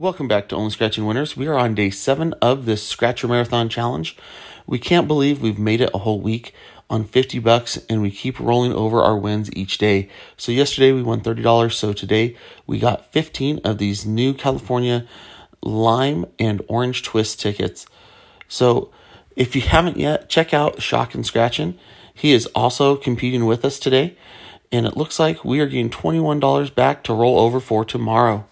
Welcome back to Only Scratching Winners. We are on day seven of this Scratcher Marathon Challenge. We can't believe we've made it a whole week on 50 bucks and we keep rolling over our wins each day. So yesterday we won $30. So today we got 15 of these new California lime and orange twist tickets. So if you haven't yet, check out Shockin Scratchin. He is also competing with us today. And it looks like we are getting $21 back to roll over for tomorrow.